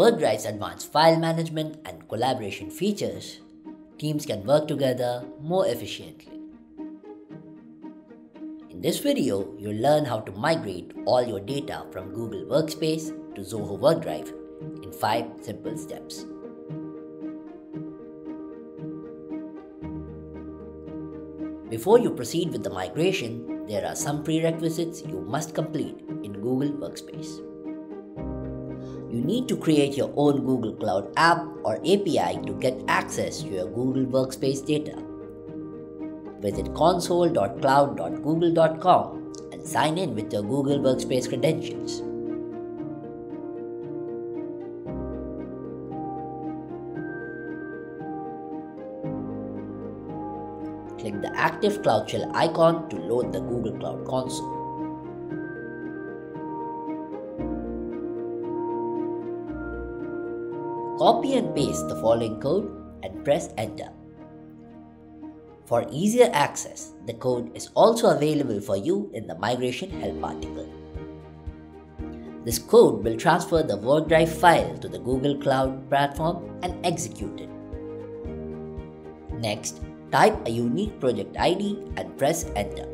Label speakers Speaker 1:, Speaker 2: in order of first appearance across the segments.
Speaker 1: WorkDrive's advanced file management and collaboration features, teams can work together more efficiently. In this video, you'll learn how to migrate all your data from Google Workspace to Zoho WorkDrive in 5 simple steps. Before you proceed with the migration, there are some prerequisites you must complete in Google Workspace. You need to create your own Google Cloud app or API to get access to your Google Workspace data. Visit console.cloud.google.com and sign in with your Google Workspace credentials. Click the active Cloud Shell icon to load the Google Cloud Console. Copy and paste the following code and press enter. For easier access, the code is also available for you in the migration help article. This code will transfer the WorkDrive file to the Google Cloud platform and execute it. Next, type a unique project ID and press enter.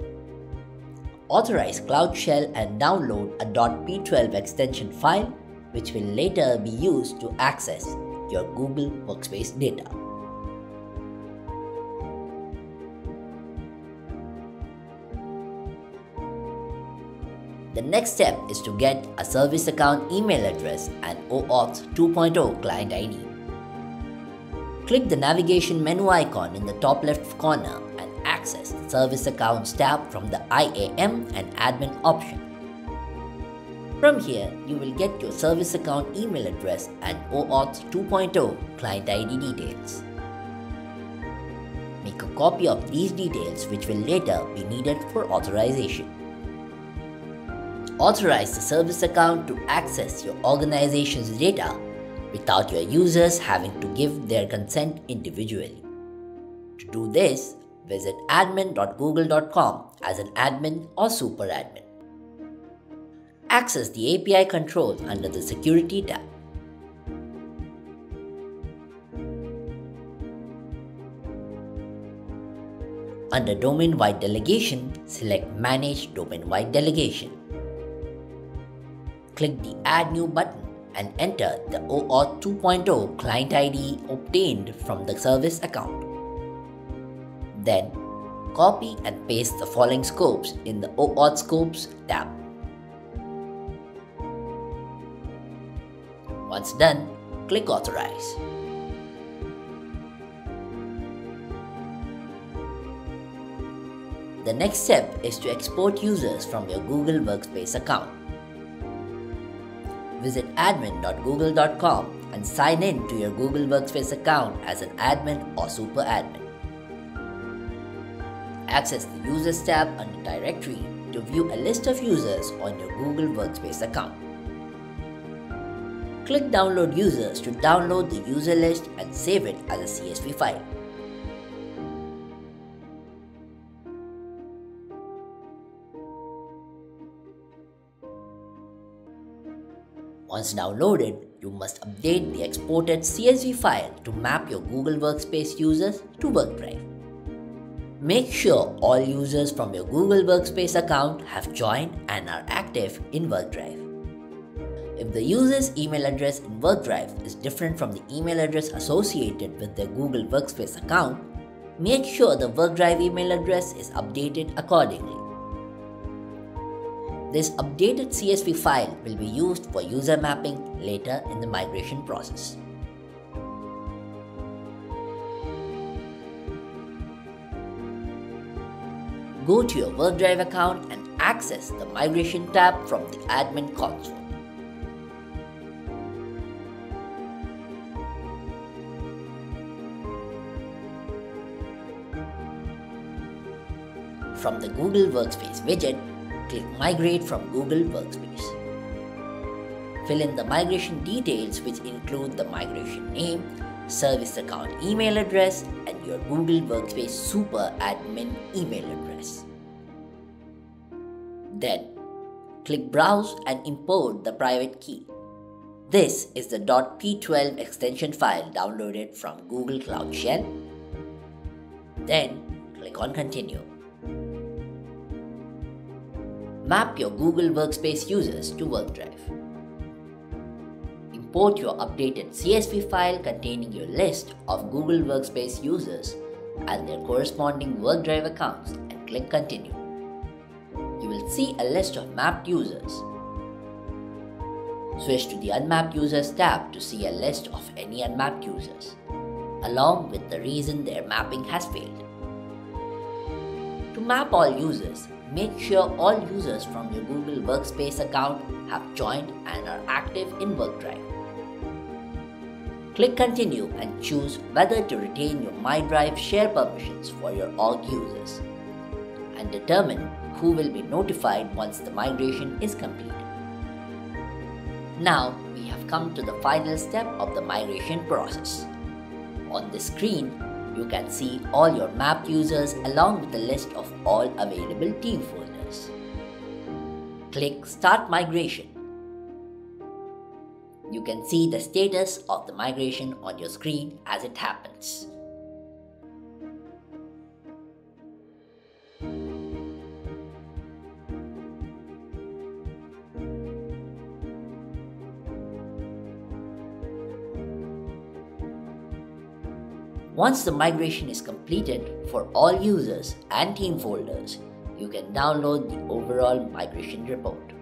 Speaker 1: Authorize Cloud Shell and download a .p12 extension file which will later be used to access your Google Workspace data. The next step is to get a service account email address and OAuth 2.0 client ID. Click the navigation menu icon in the top left corner and access the Service Accounts tab from the IAM and Admin option. From here, you will get your service account email address and OAuth 2.0 client ID details. Make a copy of these details which will later be needed for authorization. Authorize the service account to access your organization's data without your users having to give their consent individually. To do this, visit admin.google.com as an admin or super admin. Access the API controls under the Security tab. Under Domain-Wide Delegation, select Manage Domain-Wide Delegation. Click the Add New button and enter the OAuth 2.0 client ID obtained from the service account. Then, copy and paste the following scopes in the OAuth Scopes tab. Once done, click Authorize. The next step is to export users from your Google Workspace account. Visit admin.google.com and sign in to your Google Workspace account as an admin or super admin. Access the Users tab under Directory to view a list of users on your Google Workspace account. Click Download Users to download the user list and save it as a CSV file. Once downloaded, you must update the exported CSV file to map your Google Workspace users to WorkDrive. Make sure all users from your Google Workspace account have joined and are active in WorkDrive. If the user's email address in WorkDrive is different from the email address associated with their Google Workspace account, make sure the WorkDrive email address is updated accordingly. This updated CSV file will be used for user mapping later in the migration process. Go to your WorkDrive account and access the Migration tab from the Admin console. From the Google Workspace widget, click Migrate from Google Workspace. Fill in the migration details which include the migration name, service account email address, and your Google Workspace Super Admin email address. Then, click Browse and import the private key. This is the .p12 extension file downloaded from Google Cloud Shell. Then click on Continue. Map your Google Workspace users to WorkDrive. Import your updated CSV file containing your list of Google Workspace users and their corresponding WorkDrive accounts and click Continue. You will see a list of mapped users Switch to the Unmapped Users tab to see a list of any unmapped users, along with the reason their mapping has failed. To map all users, make sure all users from your Google Workspace account have joined and are active in WorkDrive. Click Continue and choose whether to retain your MyDrive share permissions for your org users and determine who will be notified once the migration is complete. Now we have come to the final step of the migration process. On the screen, you can see all your map users along with the list of all available team folders. Click Start Migration. You can see the status of the migration on your screen as it happens. Once the migration is completed for all users and team folders, you can download the overall migration report.